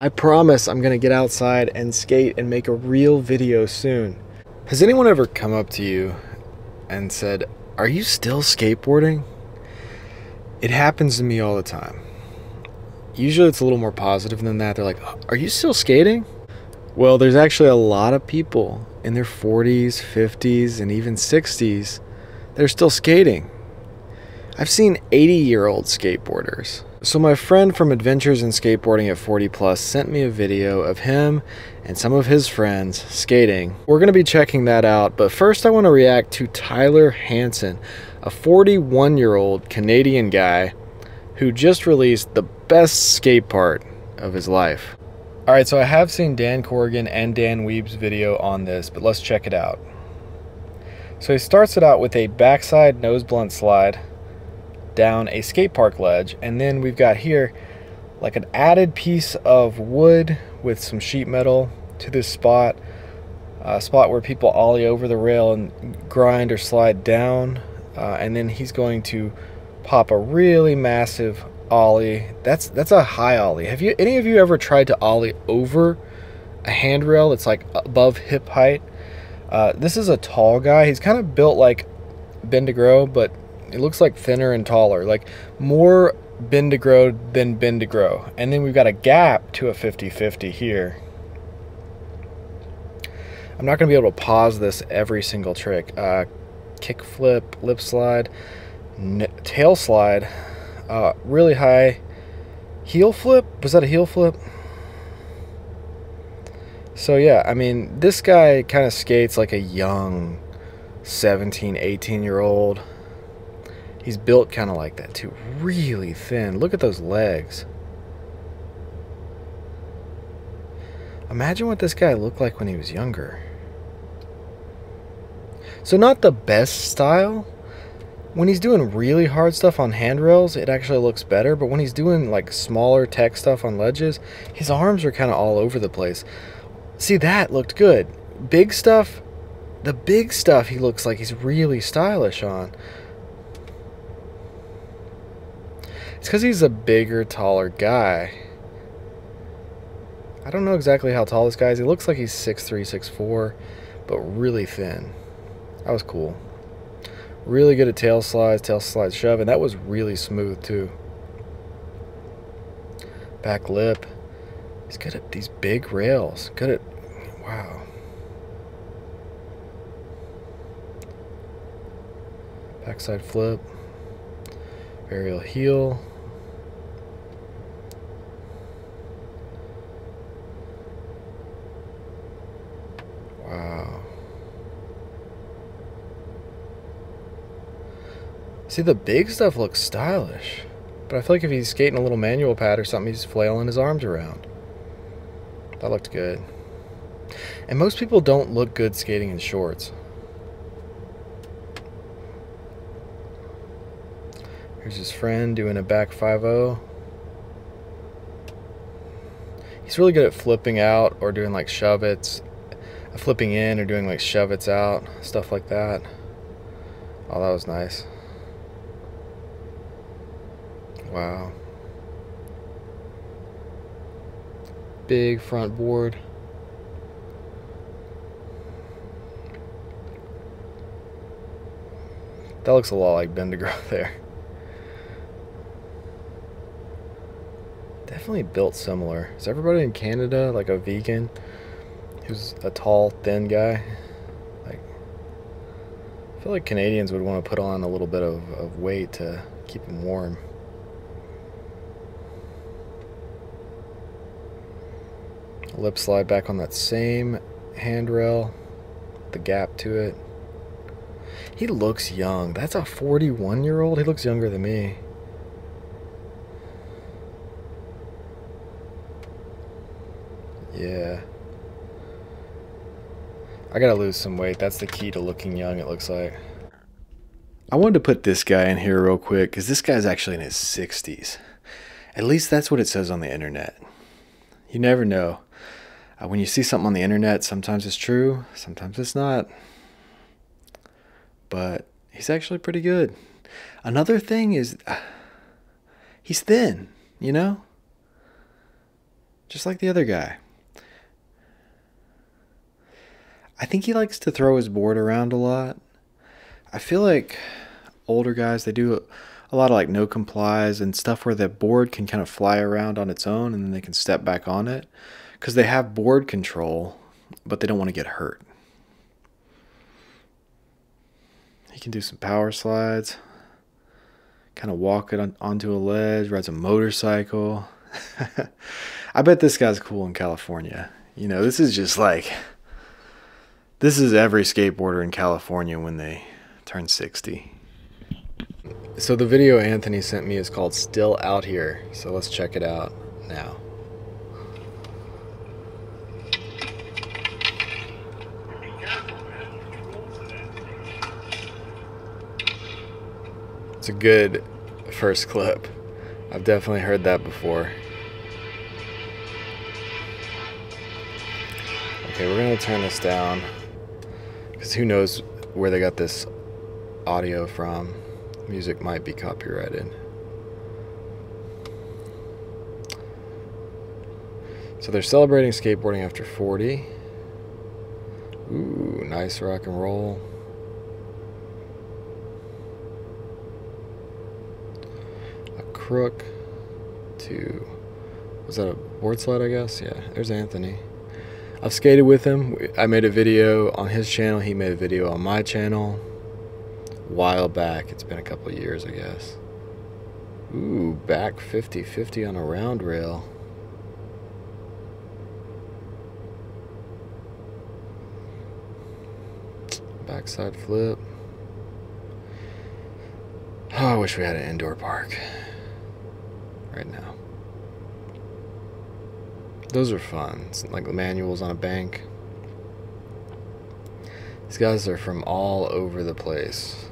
I promise I'm gonna get outside and skate and make a real video soon. Has anyone ever come up to you and said, Are you still skateboarding? It happens to me all the time. Usually it's a little more positive than that. They're like, Are you still skating? Well, there's actually a lot of people in their 40s, 50s, and even 60s that are still skating. I've seen 80 year old skateboarders. So, my friend from Adventures in Skateboarding at 40 Plus sent me a video of him and some of his friends skating. We're going to be checking that out, but first, I want to react to Tyler Hansen, a 41 year old Canadian guy who just released the best skate part of his life. Alright, so I have seen Dan Corrigan and Dan Weeb's video on this, but let's check it out. So he starts it out with a backside nose blunt slide down a skate park ledge and then we've got here like an added piece of wood with some sheet metal to this spot a spot where people ollie over the rail and grind or slide down uh, and then he's going to pop a really massive ollie. That's that's a high ollie. Have you any of you ever tried to ollie over a handrail that's like above hip height? Uh, this is a tall guy. He's kind of built like Ben Degros, but it looks like thinner and taller, like more Ben Degros than Ben Degros. And then we've got a gap to a 50-50 here. I'm not going to be able to pause this every single trick. Uh, kick flip, lip slide, tail slide, uh, really high heel flip. Was that a heel flip? So yeah, I mean, this guy kind of skates like a young 17, 18 year old. He's built kind of like that too. Really thin. Look at those legs. Imagine what this guy looked like when he was younger. So not the best style. When he's doing really hard stuff on handrails, it actually looks better. But when he's doing like smaller tech stuff on ledges, his arms are kind of all over the place. See, that looked good. Big stuff, the big stuff he looks like he's really stylish on. It's because he's a bigger, taller guy. I don't know exactly how tall this guy is. He looks like he's 6'3", 6'4", but really thin. That was cool. Really good at tail slides, tail slide shove, and that was really smooth too. Back lip. He's good at these big rails. Good at, wow. Backside flip. Aerial heel. Wow. See, the big stuff looks stylish. But I feel like if he's skating a little manual pad or something, he's flailing his arms around. That looked good. And most people don't look good skating in shorts. Here's his friend doing a back 5-0. He's really good at flipping out or doing like shove-its, flipping in or doing like shove-its out, stuff like that. Oh, that was nice. Wow. Big front board. That looks a lot like Ben Degros there. definitely built similar. Is everybody in Canada like a vegan who's a tall, thin guy? Like, I feel like Canadians would want to put on a little bit of, of weight to keep him warm. Lip slide back on that same handrail, the gap to it. He looks young. That's a 41 year old. He looks younger than me. Yeah. I gotta lose some weight. That's the key to looking young, it looks like. I wanted to put this guy in here real quick because this guy's actually in his 60s. At least that's what it says on the internet. You never know. Uh, when you see something on the internet, sometimes it's true, sometimes it's not. But he's actually pretty good. Another thing is, uh, he's thin, you know? just like the other guy. I think he likes to throw his board around a lot. I feel like older guys they do a lot of like no complies and stuff where the board can kind of fly around on its own and then they can step back on it because they have board control, but they don't want to get hurt. He can do some power slides, kind of walk it on, onto a ledge, rides a motorcycle. I bet this guy's cool in California. You know, this is just like this is every skateboarder in California when they turn 60. So the video Anthony sent me is called Still Out Here. So let's check it out now. It's a good first clip. I've definitely heard that before. Okay, we're to turn this down because who knows where they got this audio from. Music might be copyrighted. So they're celebrating skateboarding after 40. Ooh, nice rock and roll. A crook to was that a board slide I guess? Yeah, there's Anthony. I've skated with him. I made a video on his channel. He made a video on my channel. A while back. It's been a couple years, I guess. Ooh, back 50-50 on a round rail. Backside flip. Oh, I wish we had an indoor park right now. Those are fun. It's like manuals on a bank. These guys are from all over the place.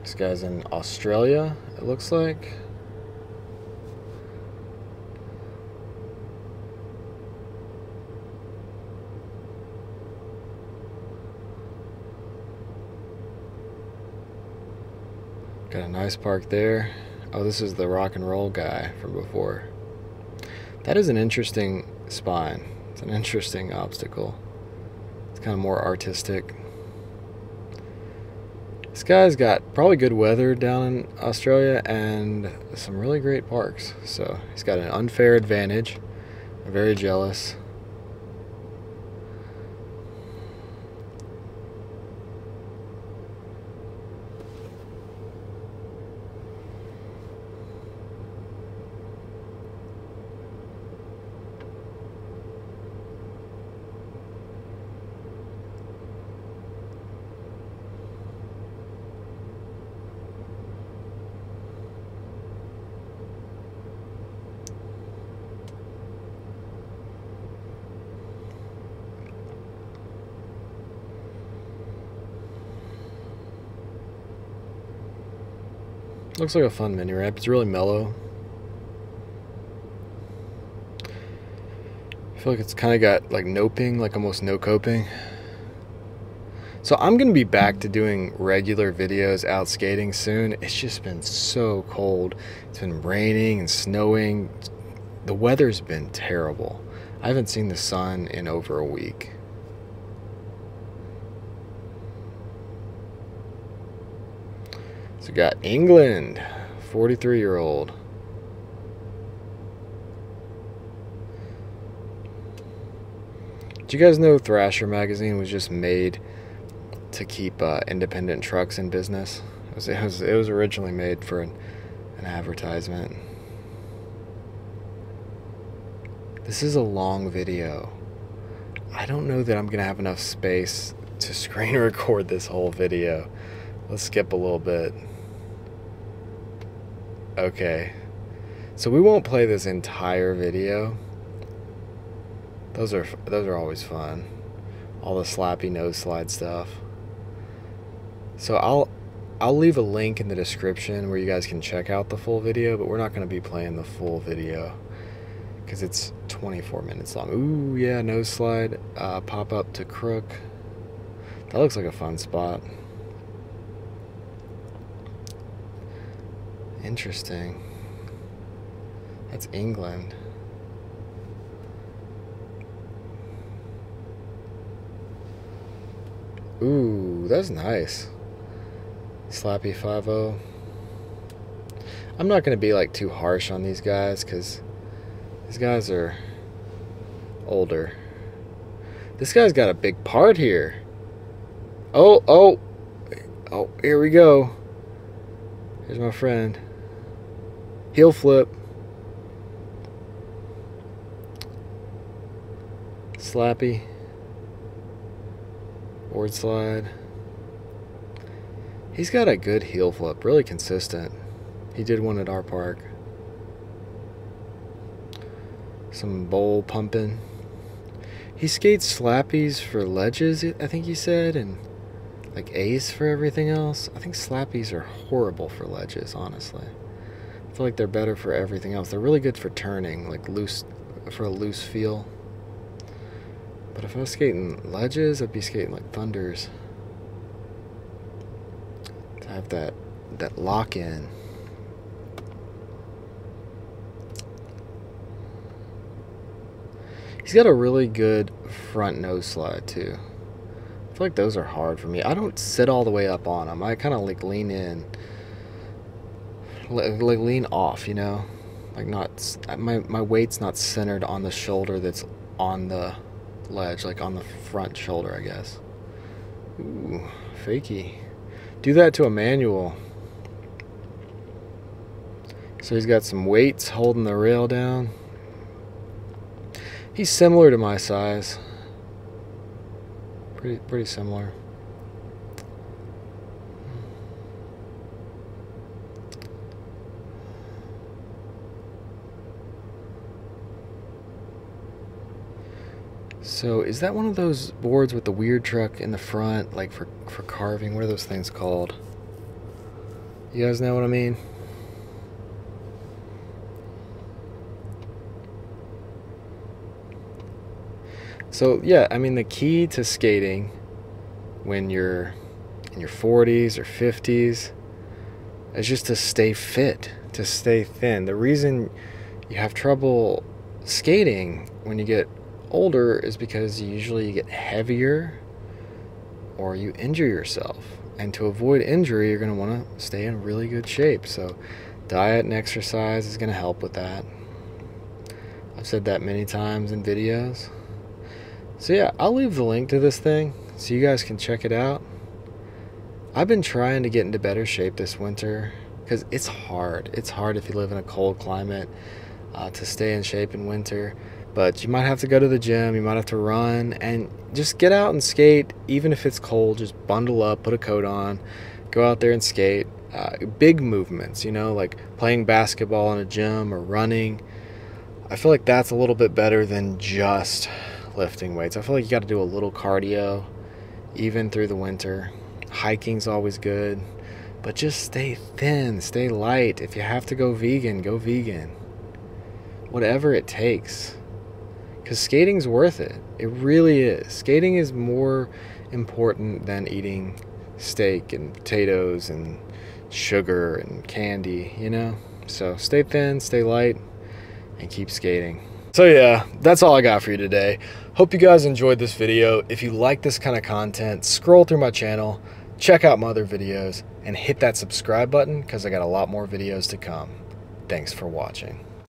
This guy's in Australia, it looks like. Got a nice park there. Oh, this is the rock and roll guy from before. That is an interesting spine. It's an interesting obstacle. It's kind of more artistic. This guy's got probably good weather down in Australia and some really great parks. So he's got an unfair advantage. I'm very jealous. Looks like a fun mini ramp. It's really mellow. I feel like it's kind of got like noping, like almost no coping. So I'm going to be back to doing regular videos out skating soon. It's just been so cold. It's been raining and snowing. The weather's been terrible. I haven't seen the sun in over a week. So we got England, 43 year old. Do you guys know Thrasher magazine was just made to keep uh, independent trucks in business? It was, it was, it was originally made for an, an advertisement. This is a long video. I don't know that I'm going to have enough space to screen record this whole video. Let's skip a little bit. Okay. So we won't play this entire video. Those are those are always fun. All the slappy nose slide stuff. So I'll I'll leave a link in the description where you guys can check out the full video, but we're not going to be playing the full video because it's 24 minutes long. Ooh, yeah, nose slide, uh, pop up to crook. That looks like a fun spot. Interesting. That's England. Ooh, that's nice. Slappy 5 I'm not going to be like too harsh on these guys because these guys are older. This guy's got a big part here. Oh, oh, oh, here we go. Here's my friend. Heel flip. Slappy. Board slide. He's got a good heel flip, really consistent. He did one at our park. Some bowl pumping. He skates slappies for ledges, I think he said, and like ace for everything else. I think slappies are horrible for ledges, honestly. I feel like they're better for everything else. They're really good for turning, like loose, for a loose feel. But if I was skating ledges, I'd be skating like thunders. To have that that lock in. He's got a really good front nose slide too. I feel like those are hard for me. I don't sit all the way up on them. I kind of like lean in, like lean off, you know, like not my my weight's not centered on the shoulder that's on the ledge, like on the front shoulder, I guess. Ooh, fakey. Do that to a manual. So he's got some weights holding the rail down. He's similar to my size. Pretty pretty similar. So is that one of those boards with the weird truck in the front, like for, for carving? What are those things called? You guys know what I mean? So yeah, I mean the key to skating when you're in your 40s or 50s is just to stay fit, to stay thin. The reason you have trouble skating when you get older is because usually you get heavier or you injure yourself. And to avoid injury, you're going to want to stay in really good shape. So, diet and exercise is going to help with that. I've said that many times in videos. So yeah, I'll leave the link to this thing so you guys can check it out. I've been trying to get into better shape this winter because it's hard. It's hard if you live in a cold climate uh, to stay in shape in winter. But you might have to go to the gym, you might have to run, and just get out and skate, even if it's cold. Just bundle up, put a coat on, go out there and skate. Uh, big movements, you know, like playing basketball in a gym or running. I feel like that's a little bit better than just lifting weights. I feel like you got to do a little cardio even through the winter. Hiking's always good, but just stay thin, stay light. If you have to go vegan, go vegan. Whatever it takes. Because skating's worth it. It really is. Skating is more important than eating steak and potatoes and sugar and candy, you know? So stay thin, stay light, and keep skating. So yeah, that's all I got for you today. Hope you guys enjoyed this video. If you like this kind of content, scroll through my channel, check out my other videos, and hit that subscribe button because I got a lot more videos to come. Thanks for watching.